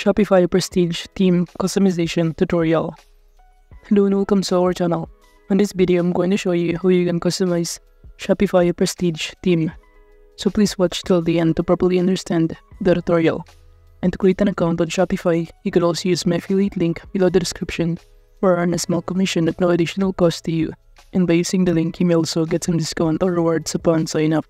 Shopify Prestige Theme Customization Tutorial. Hello and welcome to our channel. In this video, I'm going to show you how you can customize Shopify Prestige theme. So please watch till the end to properly understand the tutorial. And to create an account on Shopify, you could also use my affiliate link below the description or earn a small commission at no additional cost to you. And by using the link, you may also get some discount or rewards upon sign up.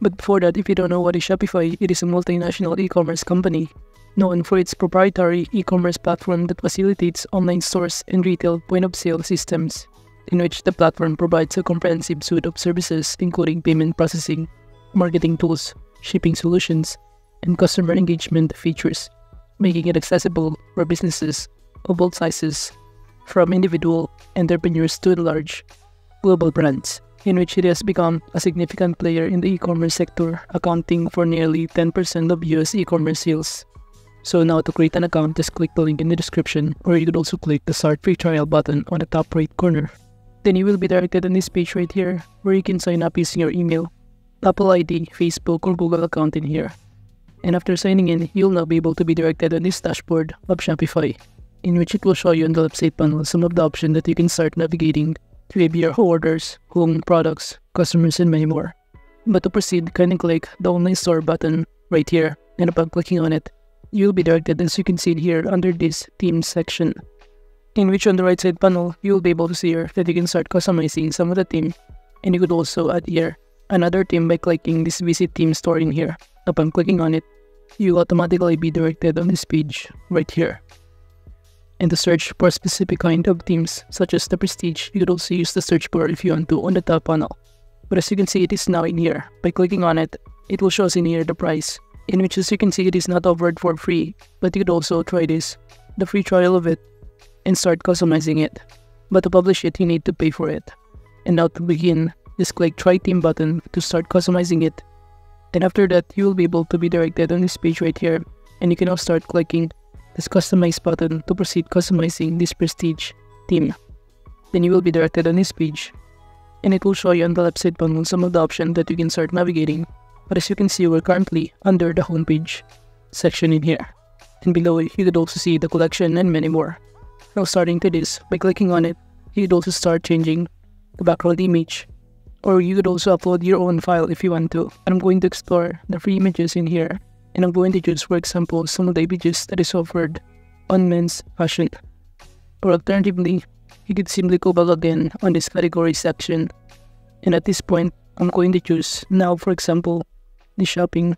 But before that, if you don't know what is Shopify, it is a multinational e-commerce company known for its proprietary e-commerce platform that facilitates online stores and retail point-of-sale systems, in which the platform provides a comprehensive suite of services including payment processing, marketing tools, shipping solutions, and customer engagement features, making it accessible for businesses of all sizes, from individual entrepreneurs to large global brands in which it has become a significant player in the e-commerce sector, accounting for nearly 10% of US e-commerce sales. So now to create an account, just click the link in the description, or you could also click the start free trial button on the top right corner. Then you will be directed on this page right here, where you can sign up using your email, Apple ID, Facebook, or Google account in here. And after signing in, you'll now be able to be directed on this dashboard of Shopify, in which it will show you on the left side panel some of the options that you can start navigating to your orders, home products, customers, and many more. But to proceed, kindly click the online store button right here, and upon clicking on it, you'll be directed as you can see here under this theme section. In which on the right side panel, you'll be able to see here that you can start customizing some of the theme, and you could also add here another theme by clicking this visit theme store in here. Upon clicking on it, you'll automatically be directed on this page right here and to search for specific kind of themes such as the Prestige, you could also use the search bar if you want to on the top panel. But as you can see, it is now in here. By clicking on it, it will show us in here the price, in which as you can see, it is not offered for free, but you could also try this, the free trial of it, and start customizing it. But to publish it, you need to pay for it. And now to begin, just click try theme button to start customizing it. And after that, you will be able to be directed on this page right here, and you can now start clicking this customize button to proceed customizing this prestige theme. Then you will be directed on this page and it will show you on the left side panel some of the options that you can start navigating. But as you can see, we're currently under the homepage section in here. And below you could also see the collection and many more. Now starting to this, by clicking on it, you could also start changing the background image. Or you could also upload your own file if you want to. And I'm going to explore the free images in here and I'm going to choose, for example, some of the images that is offered on men's fashion. Or alternatively, you could simply go back again on this category section. And at this point, I'm going to choose now, for example, the shopping.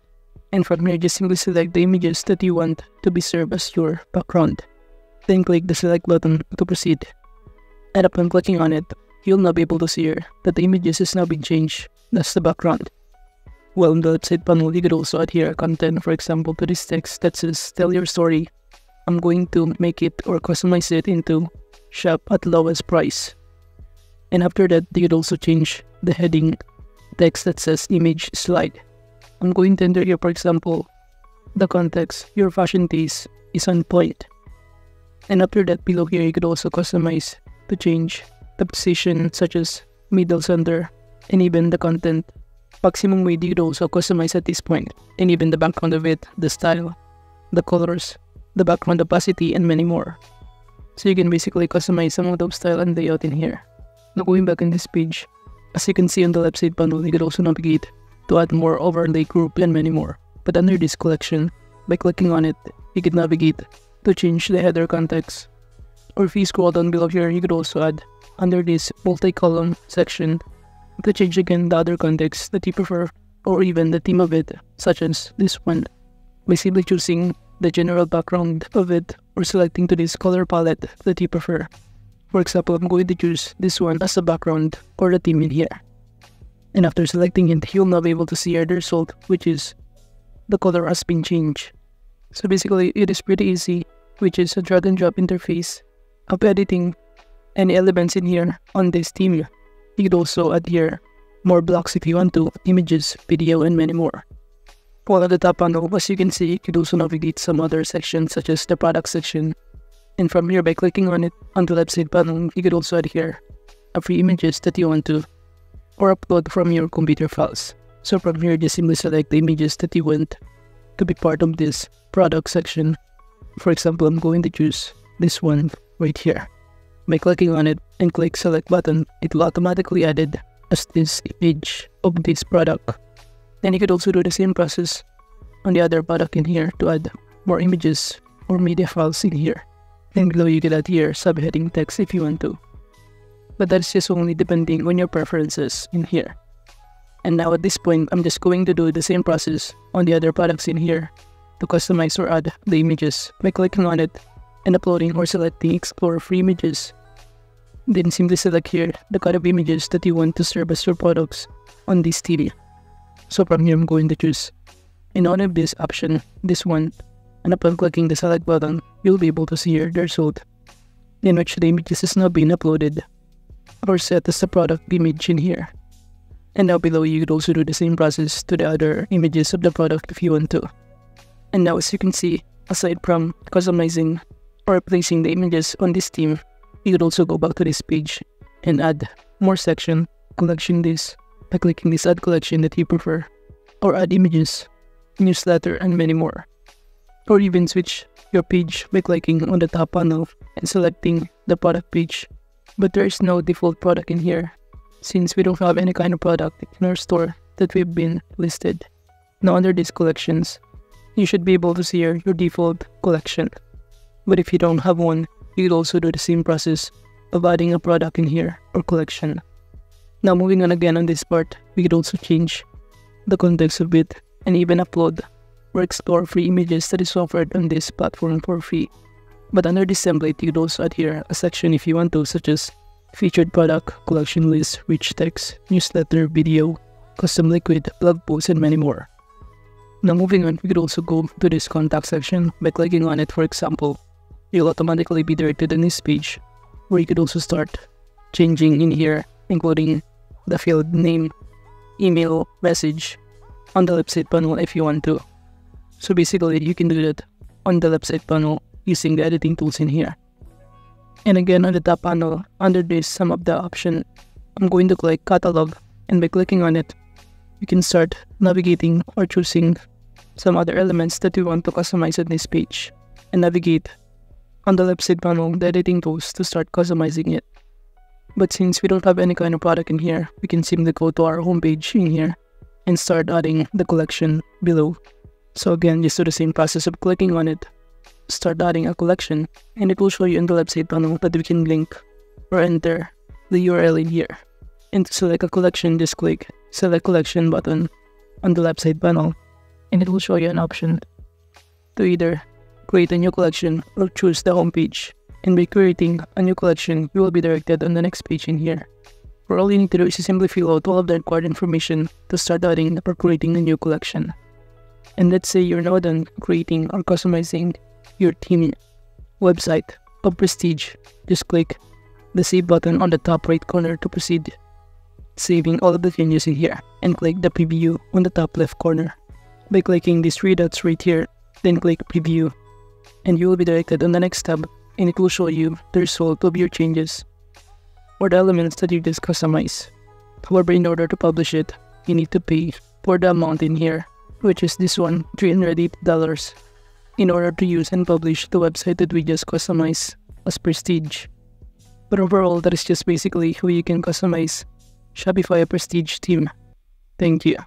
And from here, just simply select the images that you want to be served as your background. Then click the select button to proceed. And upon clicking on it, you'll now be able to see here that the images has now been changed. That's the background. Well, in the website panel, you could also add here content, for example, to this text that says, tell your story. I'm going to make it or customize it into shop at lowest price. And after that, you could also change the heading text that says image slide. I'm going to enter here, for example, the context, your fashion taste is on point. And after that, below here, you could also customize to change the position such as middle center and even the content maximum way you could also customize at this point, and even the background of it, the style, the colors, the background opacity, and many more. So you can basically customize some of those style and layout in here. Now going back in this page, as you can see on the left side panel, you could also navigate to add more overlay group and many more. But under this collection, by clicking on it, you can navigate to change the header context. Or if you scroll down below here, you could also add under this multi-column section to change again the other context that you prefer or even the theme of it, such as this one, by simply choosing the general background of it or selecting to this color palette that you prefer. For example, I'm going to choose this one as a background or the theme in here. And after selecting it, you'll now be able to see the result, which is the color has been changed. So basically, it is pretty easy, which is a drag and drop interface of editing any elements in here on this theme you could also add here more blocks if you want to, images, video, and many more. While at the top panel, as you can see, you could also navigate some other sections such as the product section. And from here, by clicking on it on the left side panel, you could also add here a free images that you want to or upload from your computer files. So from here, just simply select the images that you want to be part of this product section. For example, I'm going to choose this one right here. By clicking on it and click select button, it will automatically added as this image of this product. Then you could also do the same process on the other product in here to add more images or media files in here. Then below you can add here subheading text if you want to. But that's just only depending on your preferences in here. And now at this point, I'm just going to do the same process on the other products in here to customize or add the images by clicking on it and uploading or selecting explore free images. Then simply select here the kind of images that you want to serve as your products on this TV. So from here I'm going to choose in honor of this option, this one, and upon clicking the select button, you'll be able to see here the result in which the images is now being uploaded or set as the product image in here. And now below you could also do the same process to the other images of the product if you want to. And now as you can see, aside from customizing or placing the images on this theme, you could also go back to this page and add more section, collection this, by clicking this add collection that you prefer, or add images, newsletter, and many more. Or even switch your page by clicking on the top panel and selecting the product page. But there is no default product in here, since we don't have any kind of product in our store that we've been listed. Now under these collections, you should be able to see your, default collection. But if you don't have one, you could also do the same process of adding a product in here or collection. Now moving on again on this part, we could also change the context of it and even upload or explore free images that is offered on this platform for free. But under this template, you could also add here a section if you want to, such as featured product, collection list, rich text, newsletter, video, custom liquid, blog posts, and many more. Now moving on, we could also go to this contact section by clicking on it for example. You'll automatically be directed on this page where you could also start changing in here, including the field name, email, message on the left side panel if you want to. So basically, you can do that on the left side panel using the editing tools in here. And again, on the top panel, under this sum of the option, I'm going to click catalog and by clicking on it, you can start navigating or choosing some other elements that you want to customize on this page and navigate on the left side panel the editing tools to start customizing it. But since we don't have any kind of product in here, we can simply go to our homepage in here and start adding the collection below. So again, just do the same process of clicking on it, start adding a collection, and it will show you in the website panel that we can link or enter the URL in here. And to select a collection, just click select collection button on the left side panel, and it will show you an option to either create a new collection or choose the home page. And by creating a new collection, you will be directed on the next page in here. Where all you need to do is to simply fill out all of the required information to start adding or creating a new collection. And let's say you're now done creating or customizing your theme website or Prestige, just click the save button on the top right corner to proceed saving all of the changes in here and click the preview on the top left corner. By clicking these three dots right here, then click preview and you will be directed on the next tab and it will show you the result of your changes or the elements that you just customize. However, in order to publish it, you need to pay for the amount in here, which is this one, $380, in order to use and publish the website that we just customized as Prestige. But overall, that is just basically how you can customize Shopify Prestige theme. Thank you.